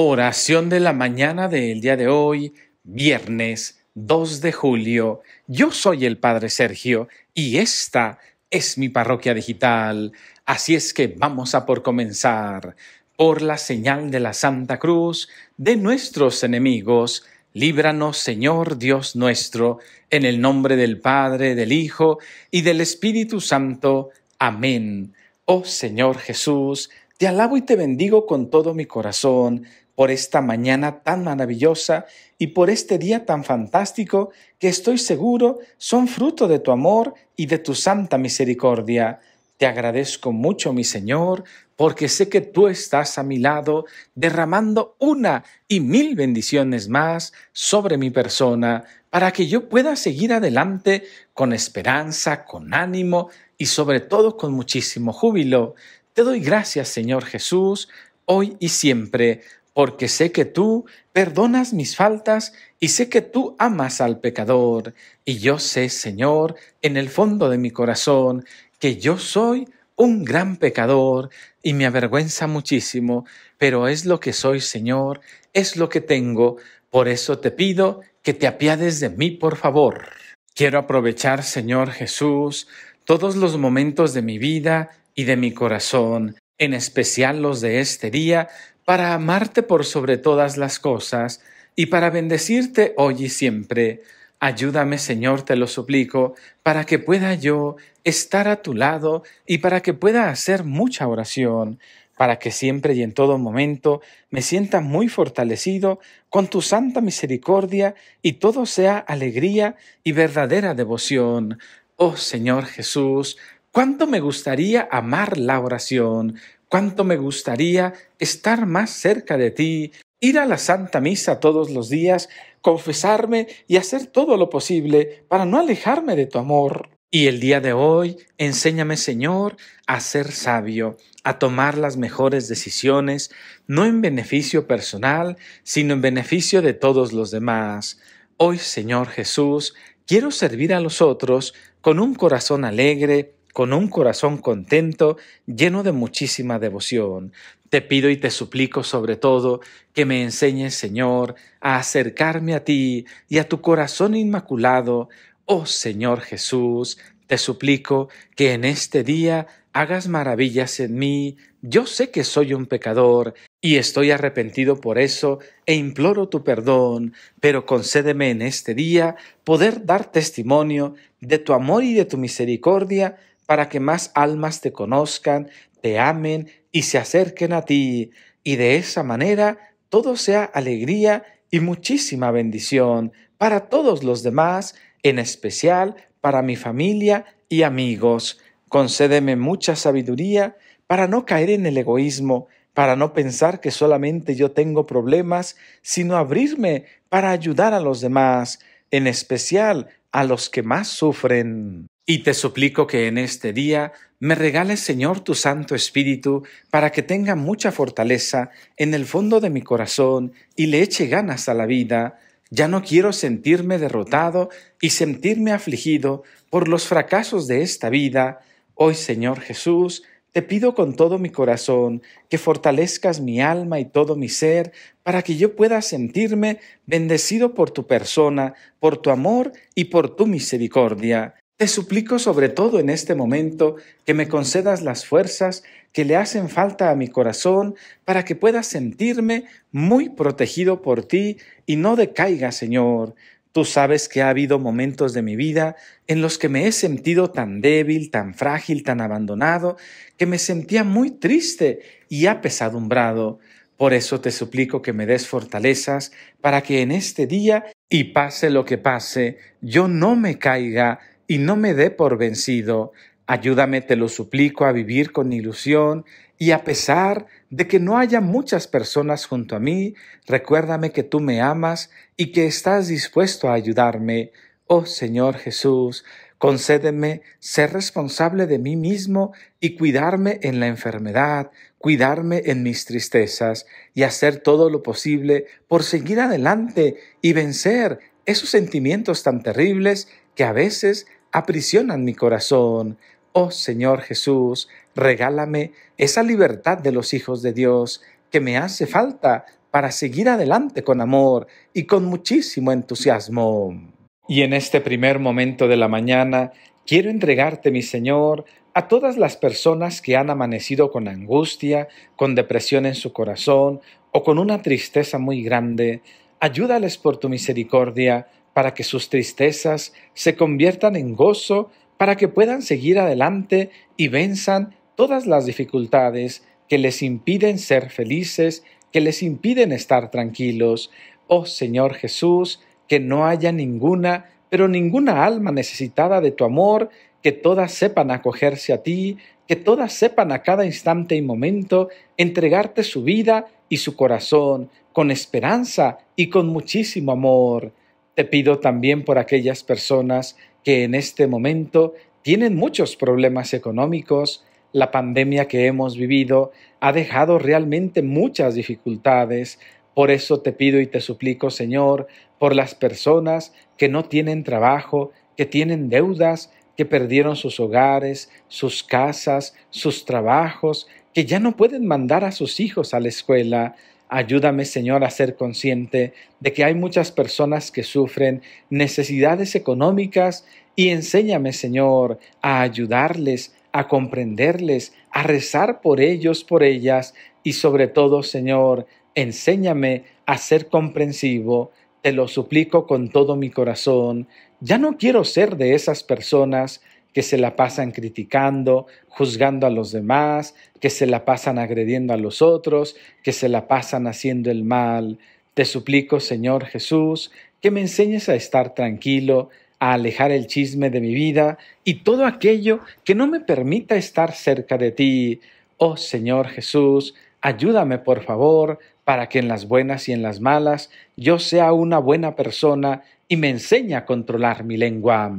Oración de la mañana del día de hoy, viernes 2 de julio. Yo soy el Padre Sergio y esta es mi parroquia digital. Así es que vamos a por comenzar. Por la señal de la Santa Cruz de nuestros enemigos, líbranos Señor Dios nuestro, en el nombre del Padre, del Hijo y del Espíritu Santo. Amén. Oh Señor Jesús, te alabo y te bendigo con todo mi corazón por esta mañana tan maravillosa y por este día tan fantástico que estoy seguro son fruto de tu amor y de tu santa misericordia. Te agradezco mucho, mi Señor, porque sé que tú estás a mi lado, derramando una y mil bendiciones más sobre mi persona, para que yo pueda seguir adelante con esperanza, con ánimo y sobre todo con muchísimo júbilo. Te doy gracias, Señor Jesús, hoy y siempre, porque sé que tú perdonas mis faltas y sé que tú amas al pecador. Y yo sé, Señor, en el fondo de mi corazón, que yo soy un gran pecador y me avergüenza muchísimo, pero es lo que soy, Señor, es lo que tengo. Por eso te pido que te apiades de mí, por favor. Quiero aprovechar, Señor Jesús, todos los momentos de mi vida y de mi corazón, en especial los de este día, para amarte por sobre todas las cosas y para bendecirte hoy y siempre. Ayúdame, Señor, te lo suplico, para que pueda yo estar a tu lado y para que pueda hacer mucha oración, para que siempre y en todo momento me sienta muy fortalecido con tu santa misericordia y todo sea alegría y verdadera devoción. Oh Señor Jesús, cuánto me gustaría amar la oración, Cuánto me gustaría estar más cerca de ti, ir a la Santa Misa todos los días, confesarme y hacer todo lo posible para no alejarme de tu amor. Y el día de hoy, enséñame, Señor, a ser sabio, a tomar las mejores decisiones, no en beneficio personal, sino en beneficio de todos los demás. Hoy, Señor Jesús, quiero servir a los otros con un corazón alegre, con un corazón contento, lleno de muchísima devoción. Te pido y te suplico sobre todo que me enseñes, Señor, a acercarme a ti y a tu corazón inmaculado. Oh Señor Jesús, te suplico que en este día hagas maravillas en mí. Yo sé que soy un pecador y estoy arrepentido por eso e imploro tu perdón, pero concédeme en este día poder dar testimonio de tu amor y de tu misericordia para que más almas te conozcan, te amen y se acerquen a ti, y de esa manera todo sea alegría y muchísima bendición para todos los demás, en especial para mi familia y amigos. Concédeme mucha sabiduría para no caer en el egoísmo, para no pensar que solamente yo tengo problemas, sino abrirme para ayudar a los demás, en especial a los que más sufren. Y te suplico que en este día me regales, Señor, tu Santo Espíritu, para que tenga mucha fortaleza en el fondo de mi corazón y le eche ganas a la vida. Ya no quiero sentirme derrotado y sentirme afligido por los fracasos de esta vida. Hoy, Señor Jesús, te pido con todo mi corazón que fortalezcas mi alma y todo mi ser para que yo pueda sentirme bendecido por tu persona, por tu amor y por tu misericordia. Te suplico sobre todo en este momento que me concedas las fuerzas que le hacen falta a mi corazón para que pueda sentirme muy protegido por ti y no decaiga, Señor. Tú sabes que ha habido momentos de mi vida en los que me he sentido tan débil, tan frágil, tan abandonado, que me sentía muy triste y apesadumbrado. Por eso te suplico que me des fortalezas para que en este día, y pase lo que pase, yo no me caiga y no me dé por vencido. Ayúdame, te lo suplico, a vivir con ilusión y a pesar de que no haya muchas personas junto a mí, recuérdame que tú me amas y que estás dispuesto a ayudarme. Oh Señor Jesús, concédeme ser responsable de mí mismo y cuidarme en la enfermedad, cuidarme en mis tristezas y hacer todo lo posible por seguir adelante y vencer esos sentimientos tan terribles que a veces aprisionan mi corazón. Oh Señor Jesús, regálame esa libertad de los hijos de Dios que me hace falta para seguir adelante con amor y con muchísimo entusiasmo. Y en este primer momento de la mañana, quiero entregarte, mi Señor, a todas las personas que han amanecido con angustia, con depresión en su corazón o con una tristeza muy grande. Ayúdales por tu misericordia para que sus tristezas se conviertan en gozo, para que puedan seguir adelante y venzan todas las dificultades que les impiden ser felices, que les impiden estar tranquilos. Oh Señor Jesús, que no haya ninguna, pero ninguna alma necesitada de tu amor, que todas sepan acogerse a ti, que todas sepan a cada instante y momento entregarte su vida y su corazón, con esperanza y con muchísimo amor. Te pido también por aquellas personas que en este momento tienen muchos problemas económicos, la pandemia que hemos vivido ha dejado realmente muchas dificultades. Por eso te pido y te suplico, Señor, por las personas que no tienen trabajo, que tienen deudas, que perdieron sus hogares, sus casas, sus trabajos, que ya no pueden mandar a sus hijos a la escuela. Ayúdame, Señor, a ser consciente de que hay muchas personas que sufren necesidades económicas y enséñame, Señor, a ayudarles, a comprenderles, a rezar por ellos, por ellas, y sobre todo, Señor, enséñame a ser comprensivo, te lo suplico con todo mi corazón. Ya no quiero ser de esas personas que se la pasan criticando, juzgando a los demás, que se la pasan agrediendo a los otros, que se la pasan haciendo el mal. Te suplico, Señor Jesús, que me enseñes a estar tranquilo, a alejar el chisme de mi vida y todo aquello que no me permita estar cerca de ti. Oh Señor Jesús, ayúdame por favor para que en las buenas y en las malas yo sea una buena persona y me enseñe a controlar mi lengua.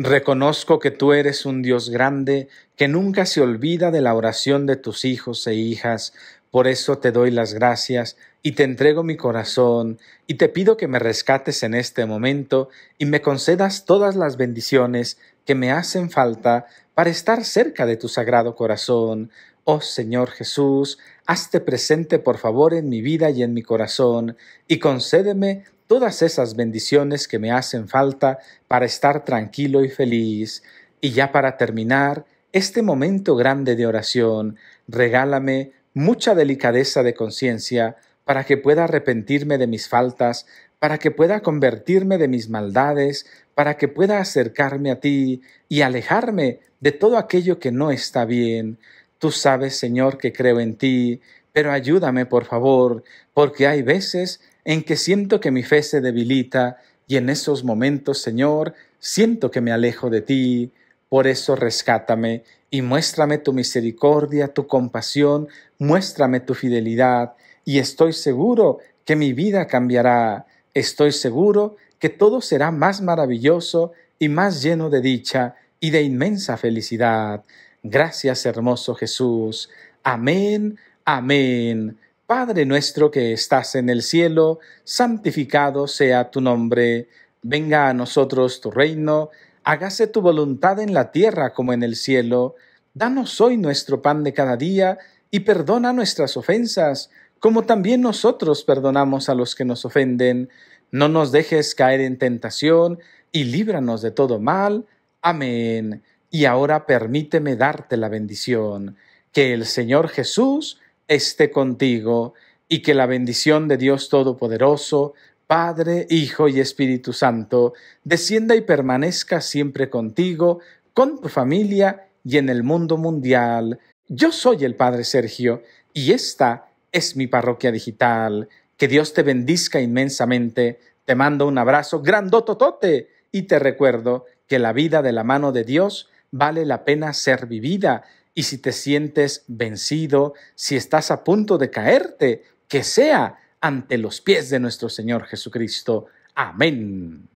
Reconozco que tú eres un Dios grande que nunca se olvida de la oración de tus hijos e hijas, por eso te doy las gracias y te entrego mi corazón y te pido que me rescates en este momento y me concedas todas las bendiciones que me hacen falta para estar cerca de tu sagrado corazón. Oh Señor Jesús, hazte presente por favor en mi vida y en mi corazón y concédeme todas esas bendiciones que me hacen falta para estar tranquilo y feliz. Y ya para terminar este momento grande de oración, regálame mucha delicadeza de conciencia para que pueda arrepentirme de mis faltas, para que pueda convertirme de mis maldades, para que pueda acercarme a ti y alejarme de todo aquello que no está bien. Tú sabes, Señor, que creo en ti, pero ayúdame, por favor, porque hay veces en que siento que mi fe se debilita y en esos momentos, Señor, siento que me alejo de ti. Por eso rescátame y muéstrame tu misericordia, tu compasión, muéstrame tu fidelidad, y estoy seguro que mi vida cambiará. Estoy seguro que todo será más maravilloso y más lleno de dicha y de inmensa felicidad. Gracias, hermoso Jesús. Amén, amén. Padre nuestro que estás en el cielo, santificado sea tu nombre. Venga a nosotros tu reino hágase tu voluntad en la tierra como en el cielo. Danos hoy nuestro pan de cada día, y perdona nuestras ofensas, como también nosotros perdonamos a los que nos ofenden. No nos dejes caer en tentación, y líbranos de todo mal. Amén. Y ahora permíteme darte la bendición. Que el Señor Jesús esté contigo, y que la bendición de Dios Todopoderoso, Padre, Hijo y Espíritu Santo, descienda y permanezca siempre contigo, con tu familia y en el mundo mundial. Yo soy el Padre Sergio y esta es mi parroquia digital. Que Dios te bendizca inmensamente. Te mando un abrazo grandototote y te recuerdo que la vida de la mano de Dios vale la pena ser vivida. Y si te sientes vencido, si estás a punto de caerte, que sea ante los pies de nuestro Señor Jesucristo. Amén.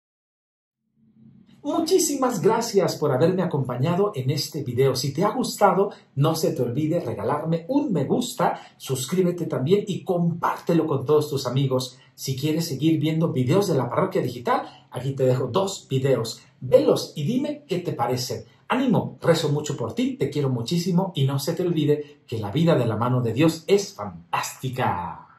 Muchísimas gracias por haberme acompañado en este video. Si te ha gustado, no se te olvide regalarme un me gusta, suscríbete también y compártelo con todos tus amigos. Si quieres seguir viendo videos de la parroquia digital, aquí te dejo dos videos. Velos y dime qué te parecen. Ánimo, rezo mucho por ti, te quiero muchísimo y no se te olvide que la vida de la mano de Dios es fantástica.